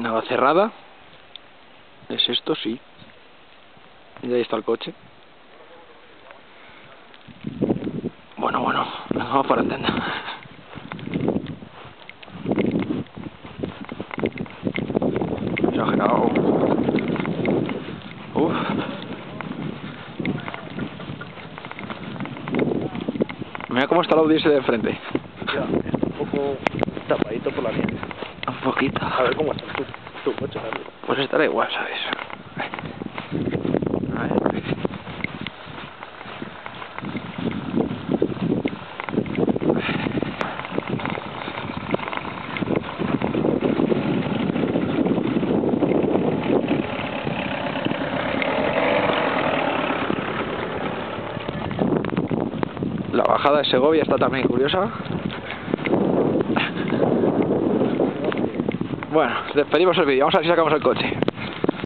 Navacerrada. ¿Es esto? Sí. Y ahí está el coche. Bueno, bueno, vamos para antena. Exagerado. Uf. Mira cómo está la audiencia de frente. Ya, está un poco tapadito por la nieve. Un poquito. A ver cómo está tu, tu coche, Carlos. Pues estará igual, ¿sabes? A ver. La bajada de Segovia está también curiosa. Bueno, despedimos el vídeo. Vamos a ver si sacamos el coche.